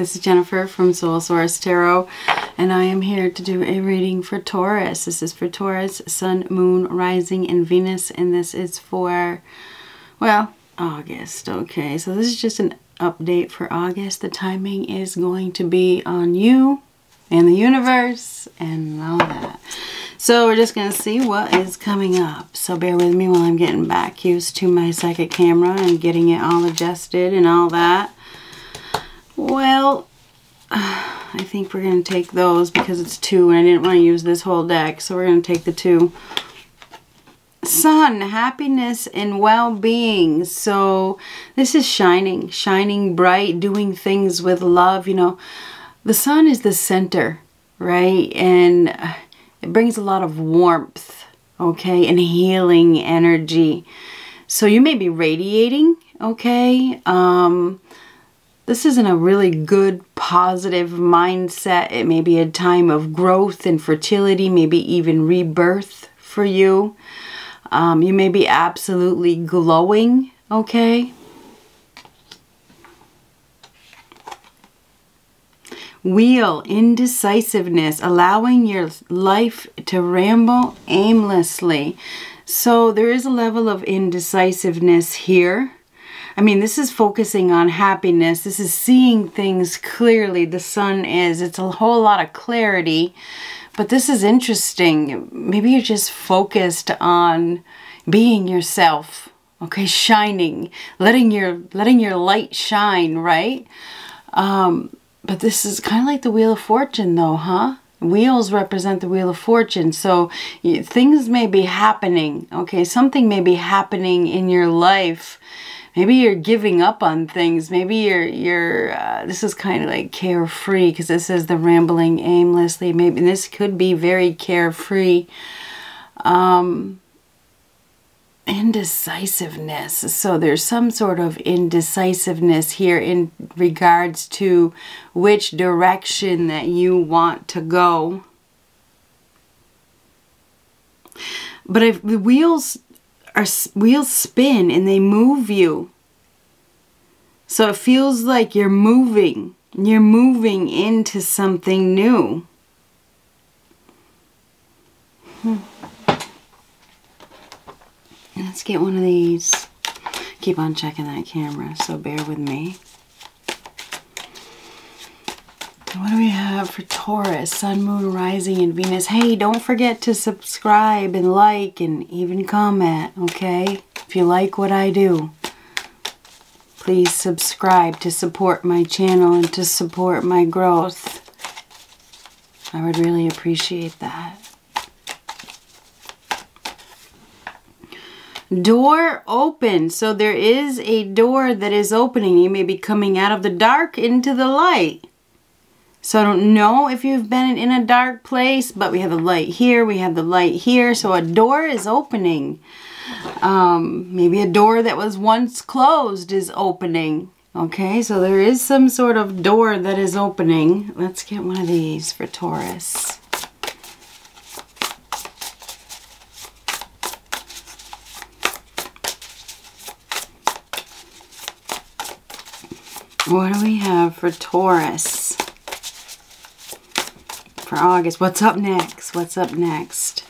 This is Jennifer from Soul Source Tarot, and I am here to do a reading for Taurus. This is for Taurus, Sun, Moon, Rising, and Venus, and this is for, well, August. Okay, so this is just an update for August. The timing is going to be on you and the universe and all that. So we're just going to see what is coming up. So bear with me while I'm getting back used to my second camera and getting it all adjusted and all that. Well, I think we're going to take those because it's two and I didn't want to use this whole deck. So we're going to take the two. Sun, happiness and well-being. So this is shining, shining bright, doing things with love. You know, the sun is the center, right? And it brings a lot of warmth, okay, and healing energy. So you may be radiating, okay? Um, this isn't a really good, positive mindset. It may be a time of growth and fertility, maybe even rebirth for you. Um, you may be absolutely glowing, okay? Wheel, indecisiveness, allowing your life to ramble aimlessly. So there is a level of indecisiveness here. I mean, this is focusing on happiness. This is seeing things clearly. The sun is. It's a whole lot of clarity. But this is interesting. Maybe you're just focused on being yourself. Okay, shining, letting your letting your light shine, right? Um, but this is kind of like the Wheel of Fortune though, huh? Wheels represent the Wheel of Fortune. So things may be happening, okay? Something may be happening in your life. Maybe you're giving up on things. Maybe you're, you're uh, this is kind of like carefree because this is the rambling aimlessly. Maybe this could be very carefree. Um, indecisiveness. So there's some sort of indecisiveness here in regards to which direction that you want to go. But if the wheels are wheels spin and they move you. So it feels like you're moving. You're moving into something new. Hmm. Let's get one of these. Keep on checking that camera, so bear with me. What do we have for Taurus, Sun, Moon, Rising, and Venus? Hey, don't forget to subscribe and like and even comment, okay? If you like what I do, please subscribe to support my channel and to support my growth. I would really appreciate that. Door open. So there is a door that is opening. You may be coming out of the dark into the light. So I don't know if you've been in a dark place, but we have the light here, we have the light here. So a door is opening. Um, maybe a door that was once closed is opening. Okay, so there is some sort of door that is opening. Let's get one of these for Taurus. What do we have for Taurus? For August. What's up next? What's up next?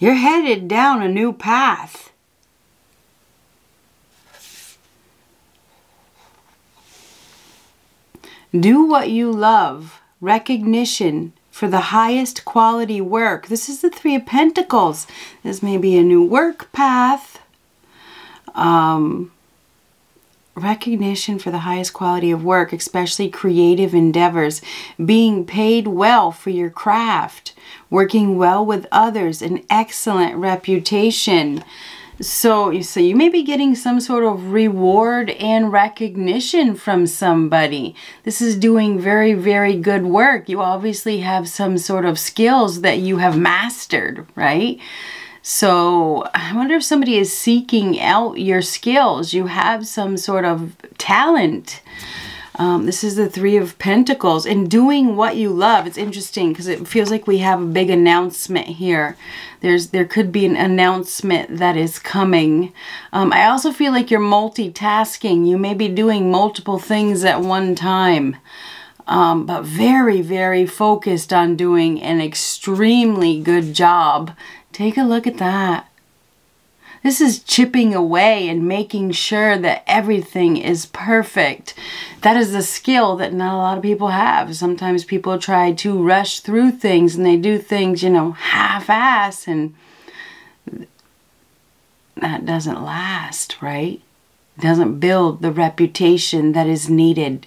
You're headed down a new path. Do what you love. Recognition for the highest quality work. This is the Three of Pentacles. This may be a new work path. Um, recognition for the highest quality of work, especially creative endeavors, being paid well for your craft, working well with others, an excellent reputation. So, so you may be getting some sort of reward and recognition from somebody. This is doing very, very good work. You obviously have some sort of skills that you have mastered, right? So I wonder if somebody is seeking out your skills. You have some sort of talent. Um, this is the Three of Pentacles and doing what you love. It's interesting because it feels like we have a big announcement here. There's There could be an announcement that is coming. Um, I also feel like you're multitasking. You may be doing multiple things at one time. Um, but very, very focused on doing an extremely good job. Take a look at that. This is chipping away and making sure that everything is perfect. That is a skill that not a lot of people have. Sometimes people try to rush through things and they do things, you know, half-ass and that doesn't last, right? doesn't build the reputation that is needed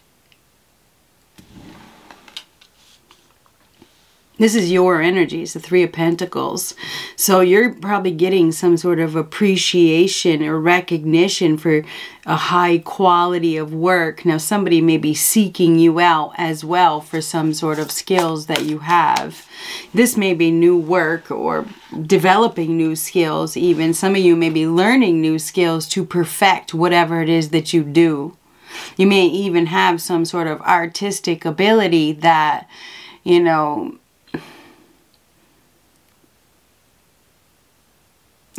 This is your energies, the Three of Pentacles. So you're probably getting some sort of appreciation or recognition for a high quality of work. Now, somebody may be seeking you out as well for some sort of skills that you have. This may be new work or developing new skills, even. Some of you may be learning new skills to perfect whatever it is that you do. You may even have some sort of artistic ability that, you know,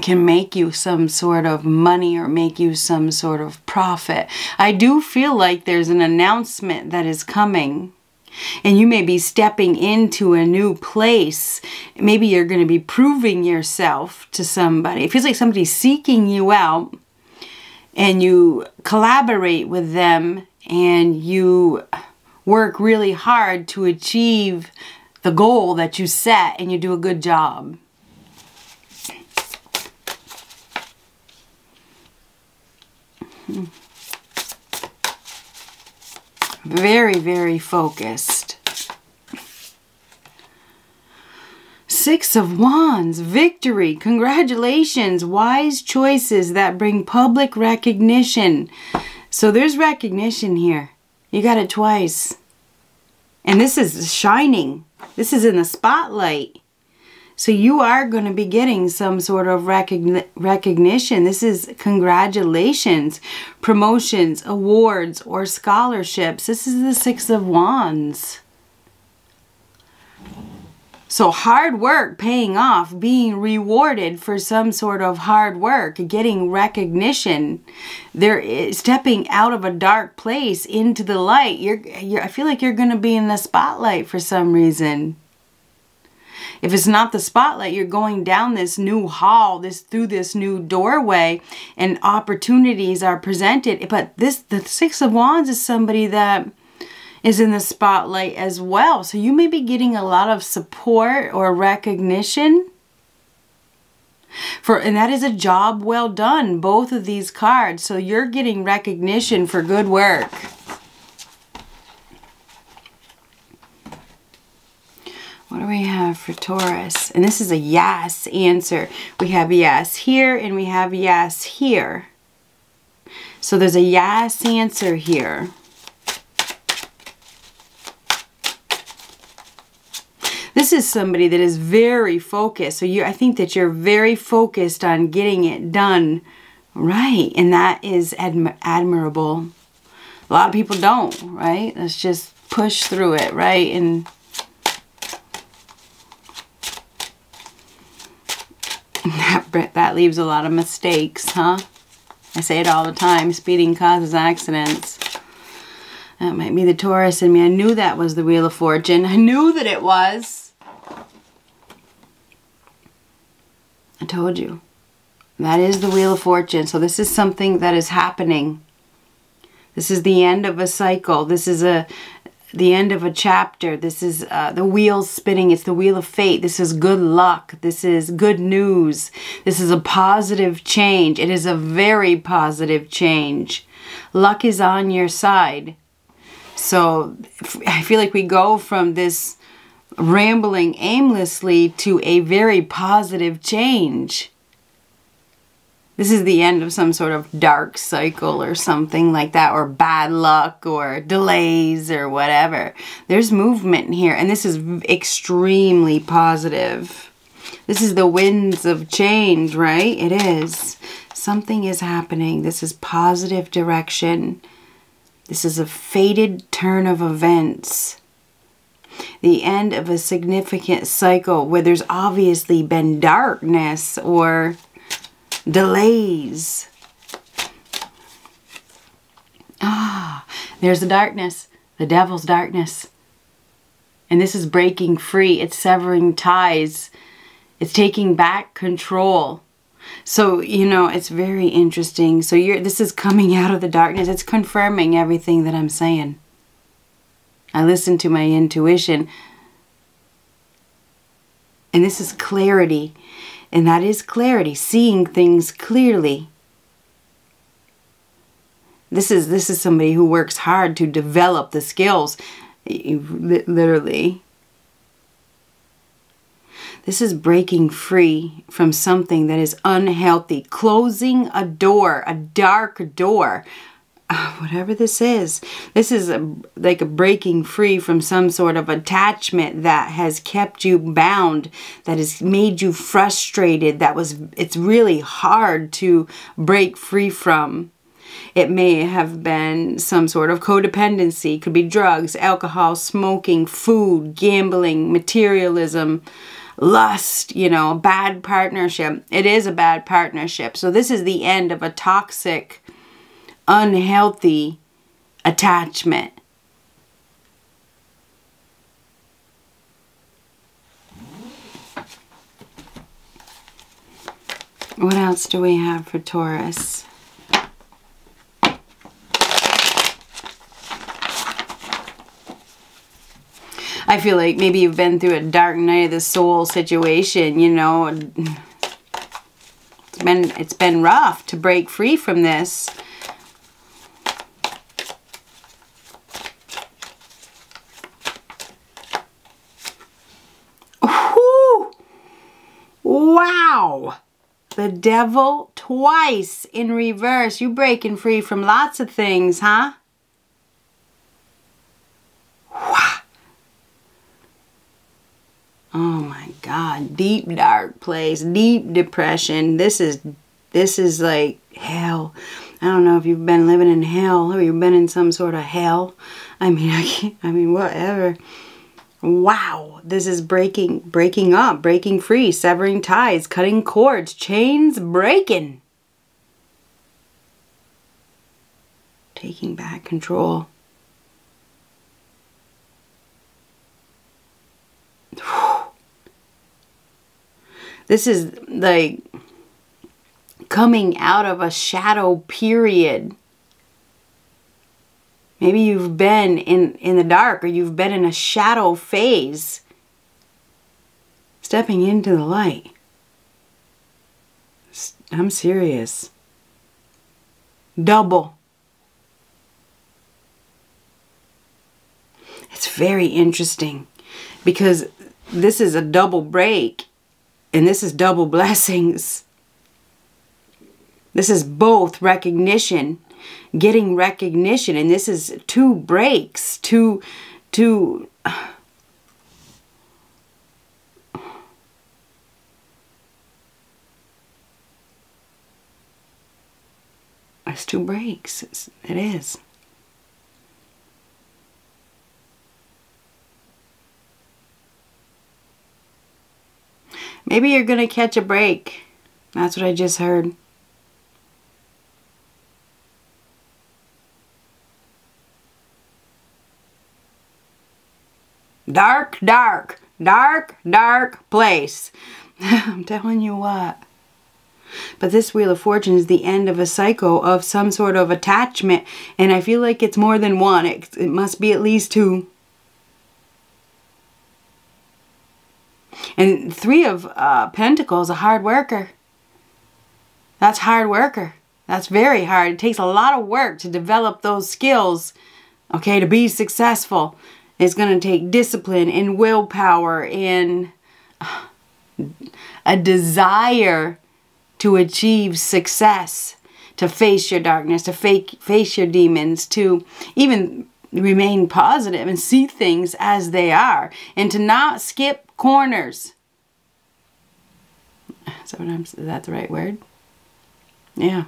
can make you some sort of money or make you some sort of profit. I do feel like there's an announcement that is coming and you may be stepping into a new place. Maybe you're going to be proving yourself to somebody. It feels like somebody's seeking you out and you collaborate with them and you work really hard to achieve the goal that you set and you do a good job. Mm. Very, very focused. Six of Wands, victory, congratulations, wise choices that bring public recognition. So there's recognition here. You got it twice. And this is shining. This is in the spotlight. So you are going to be getting some sort of recogni recognition. This is congratulations, promotions, awards, or scholarships. This is the Six of Wands. So hard work paying off, being rewarded for some sort of hard work, getting recognition. They're stepping out of a dark place into the light. You're, you're I feel like you're going to be in the spotlight for some reason. If it's not the spotlight, you're going down this new hall, this through this new doorway, and opportunities are presented. But this, the Six of Wands is somebody that is in the spotlight as well. So you may be getting a lot of support or recognition. For, and that is a job well done, both of these cards. So you're getting recognition for good work. What do we have for Taurus? And this is a yes answer. We have yes here and we have yes here. So there's a yes answer here. This is somebody that is very focused. So you, I think that you're very focused on getting it done right. And that is admi admirable. A lot of people don't, right? Let's just push through it, right? And That, that leaves a lot of mistakes, huh? I say it all the time. Speeding causes accidents. That might be the Taurus in me. I knew that was the Wheel of Fortune. I knew that it was. I told you. That is the Wheel of Fortune. So this is something that is happening. This is the end of a cycle. This is a the end of a chapter. This is uh, the wheel spinning. It's the wheel of fate. This is good luck. This is good news. This is a positive change. It is a very positive change. Luck is on your side. So I feel like we go from this rambling aimlessly to a very positive change this is the end of some sort of dark cycle or something like that, or bad luck or delays or whatever. There's movement here, and this is extremely positive. This is the winds of change, right? It is. Something is happening. This is positive direction. This is a fated turn of events. The end of a significant cycle where there's obviously been darkness or delays. Ah, there's the darkness, the devil's darkness. And this is breaking free, it's severing ties, it's taking back control. So, you know, it's very interesting. So you're this is coming out of the darkness. It's confirming everything that I'm saying. I listen to my intuition. And this is clarity. And that is clarity, seeing things clearly. This is this is somebody who works hard to develop the skills literally this is breaking free from something that is unhealthy, closing a door, a dark door. Uh, whatever this is, this is a, like a breaking free from some sort of attachment that has kept you bound, that has made you frustrated, that was, it's really hard to break free from. It may have been some sort of codependency, could be drugs, alcohol, smoking, food, gambling, materialism, lust, you know, bad partnership. It is a bad partnership. So this is the end of a toxic, unhealthy attachment. What else do we have for Taurus? I feel like maybe you've been through a dark night of the soul situation, you know. It's been it's been rough to break free from this. Wow. The devil twice in reverse. You breaking free from lots of things, huh? Oh my God, deep dark place, deep depression. This is, this is like hell. I don't know if you've been living in hell or you've been in some sort of hell. I mean, I I mean, whatever. Wow, this is breaking, breaking up, breaking free, severing ties, cutting cords, chains breaking. Taking back control. This is like coming out of a shadow period. Maybe you've been in, in the dark or you've been in a shadow phase. Stepping into the light. I'm serious. Double. It's very interesting because this is a double break and this is double blessings. This is both recognition, getting recognition, and this is two breaks, two, two. It's two breaks. It's, it is. Maybe you're going to catch a break. That's what I just heard. Dark, dark, dark, dark place. I'm telling you what. But this Wheel of Fortune is the end of a cycle of some sort of attachment. And I feel like it's more than one. It, it must be at least two. And three of uh, Pentacles, a hard worker. That's hard worker. That's very hard. It takes a lot of work to develop those skills, okay, to be successful. It's going to take discipline and willpower and uh, a desire to achieve success, to face your darkness, to fake, face your demons, to even remain positive and see things as they are, and to not skip corners. Is that, is that the right word? Yeah.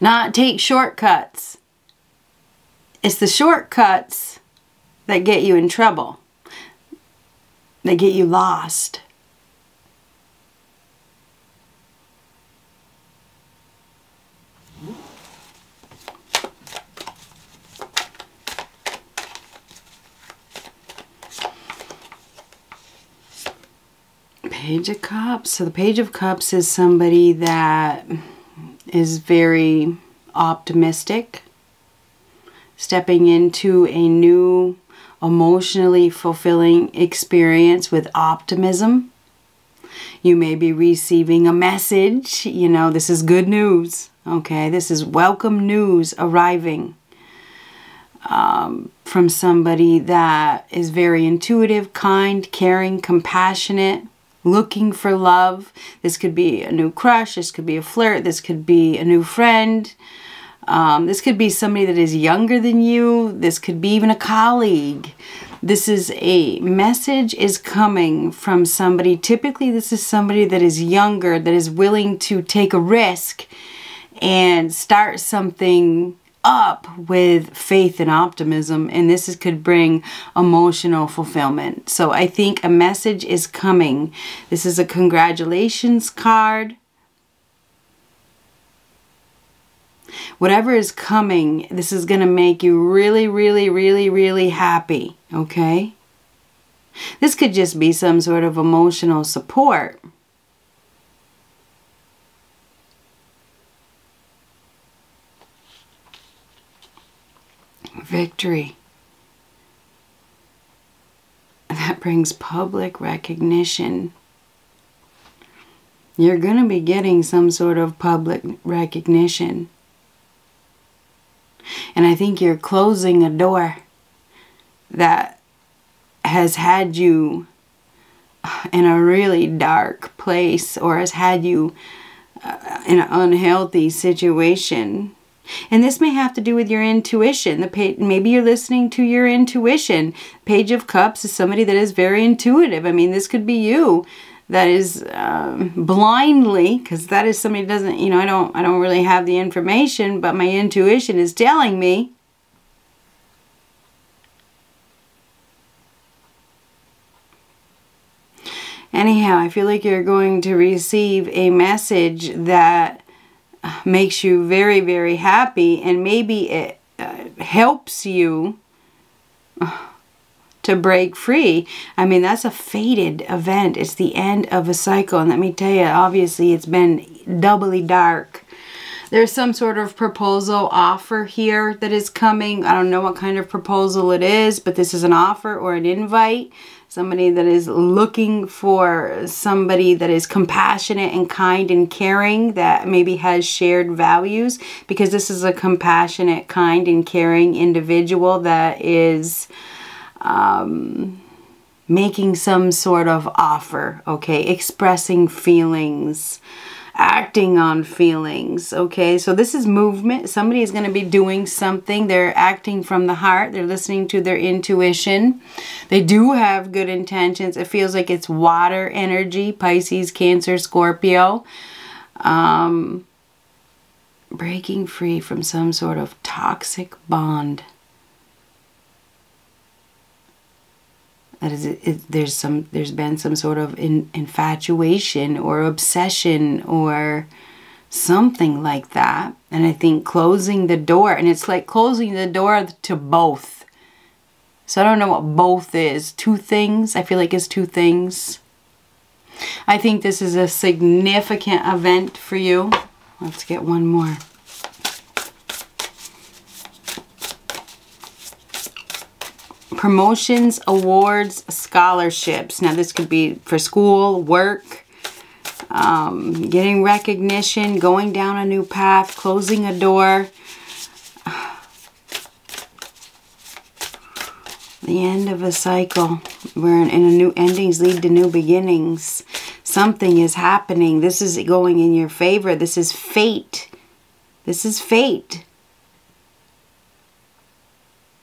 Not take shortcuts. It's the shortcuts that get you in trouble. They get you lost. Page of Cups. So the Page of Cups is somebody that is very optimistic, stepping into a new emotionally fulfilling experience with optimism. You may be receiving a message, you know, this is good news, okay? This is welcome news arriving um, from somebody that is very intuitive, kind, caring, compassionate, looking for love. This could be a new crush, this could be a flirt, this could be a new friend. Um, this could be somebody that is younger than you. This could be even a colleague. This is a message is coming from somebody. Typically, this is somebody that is younger, that is willing to take a risk and start something up with faith and optimism and this is, could bring emotional fulfillment so i think a message is coming this is a congratulations card whatever is coming this is going to make you really really really really happy okay this could just be some sort of emotional support victory. That brings public recognition. You're going to be getting some sort of public recognition. And I think you're closing a door that has had you in a really dark place or has had you uh, in an unhealthy situation and this may have to do with your intuition. The page, maybe you're listening to your intuition. Page of Cups is somebody that is very intuitive. I mean, this could be you that is um, blindly because that is somebody doesn't you know i don't i don't really have the information but my intuition is telling me anyhow i feel like you're going to receive a message that makes you very, very happy, and maybe it uh, helps you uh, to break free. I mean, that's a fated event. It's the end of a cycle. And let me tell you, obviously, it's been doubly dark. There's some sort of proposal offer here that is coming. I don't know what kind of proposal it is, but this is an offer or an invite somebody that is looking for somebody that is compassionate and kind and caring that maybe has shared values because this is a compassionate, kind, and caring individual that is um, making some sort of offer, okay, expressing feelings acting on feelings okay? So this is movement. Somebody is going to be doing something. They're acting from the heart. They're listening to their intuition. They do have good intentions. It feels like it's water energy pisces cancer scorpio. Um, breaking free from some sort of toxic bond that is it, there's some there's been some sort of in, infatuation or obsession or something like that. And i think closing the door and it's like closing the door to both. So i don't know what both is. Two things? I feel like it's two things. I think this is a significant event for you. Let's get one more promotions, awards, scholarships. Now this could be for school, work, um, getting recognition, going down a new path, closing a door. The end of a cycle where in, in a new endings lead to new beginnings. Something is happening. This is going in your favor. This is fate. This is fate.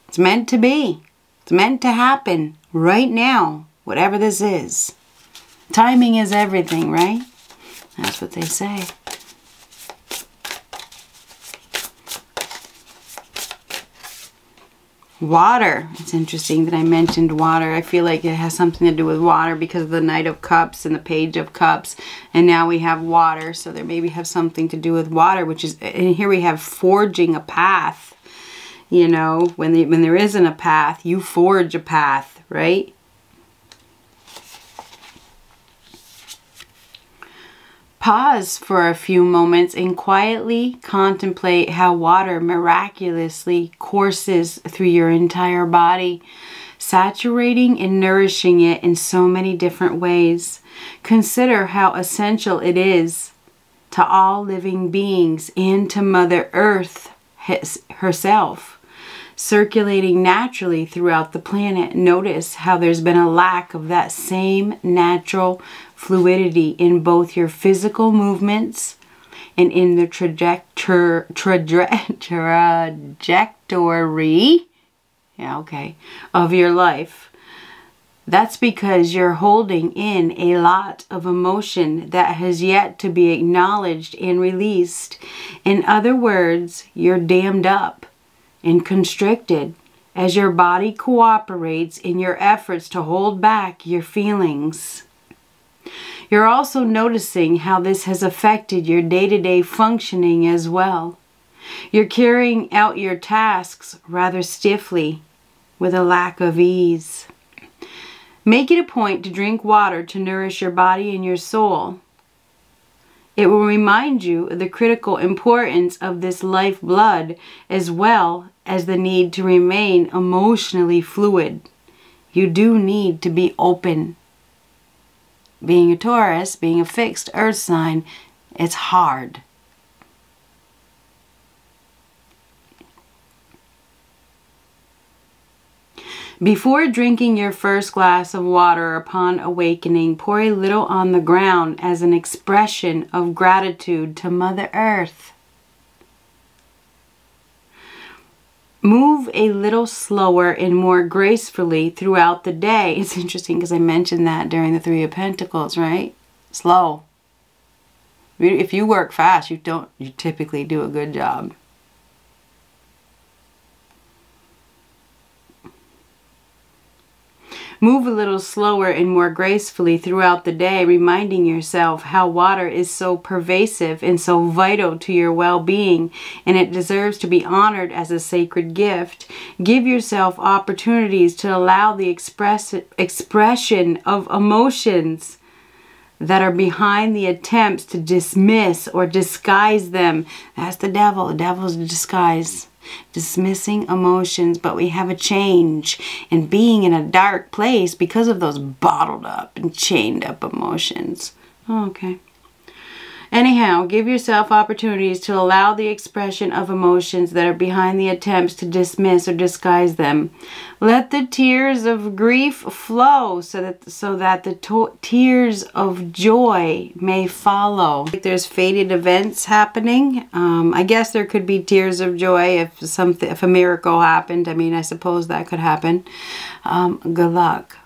It's meant to be. It's meant to happen right now, whatever this is. Timing is everything, right? That's what they say. Water. It's interesting that I mentioned water. I feel like it has something to do with water because of the Knight of Cups and the Page of Cups. And now we have water. So there maybe have something to do with water, which is, and here we have forging a path you know, when, the, when there isn't a path, you forge a path, right? Pause for a few moments and quietly contemplate how water miraculously courses through your entire body, saturating and nourishing it in so many different ways. Consider how essential it is to all living beings and to Mother Earth herself, circulating naturally throughout the planet. Notice how there's been a lack of that same natural fluidity in both your physical movements and in the trajectory, yeah, okay, of your life. That's because you're holding in a lot of emotion that has yet to be acknowledged and released. In other words, you're dammed up and constricted as your body cooperates in your efforts to hold back your feelings. You're also noticing how this has affected your day to day functioning as well. You're carrying out your tasks rather stiffly with a lack of ease. Make it a point to drink water to nourish your body and your soul. It will remind you of the critical importance of this lifeblood as well as the need to remain emotionally fluid. You do need to be open being a Taurus, being a fixed earth sign, it's hard. Before drinking your first glass of water upon awakening, pour a little on the ground as an expression of gratitude to Mother Earth. move a little slower and more gracefully throughout the day. It's interesting because I mentioned that during the Three of Pentacles, right? Slow. If you work fast, you don't you typically do a good job. Move a little slower and more gracefully throughout the day, reminding yourself how water is so pervasive and so vital to your well being, and it deserves to be honored as a sacred gift. Give yourself opportunities to allow the express, expression of emotions that are behind the attempts to dismiss or disguise them. That's the devil. The devil's disguise dismissing emotions, but we have a change and being in a dark place because of those bottled up and chained up emotions. Oh, okay. Anyhow, give yourself opportunities to allow the expression of emotions that are behind the attempts to dismiss or disguise them. Let the tears of grief flow so that so that the tears of joy may follow. There's fated events happening. Um, I guess there could be tears of joy if something if a miracle happened. I mean, I suppose that could happen. Um, good luck.